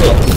있어.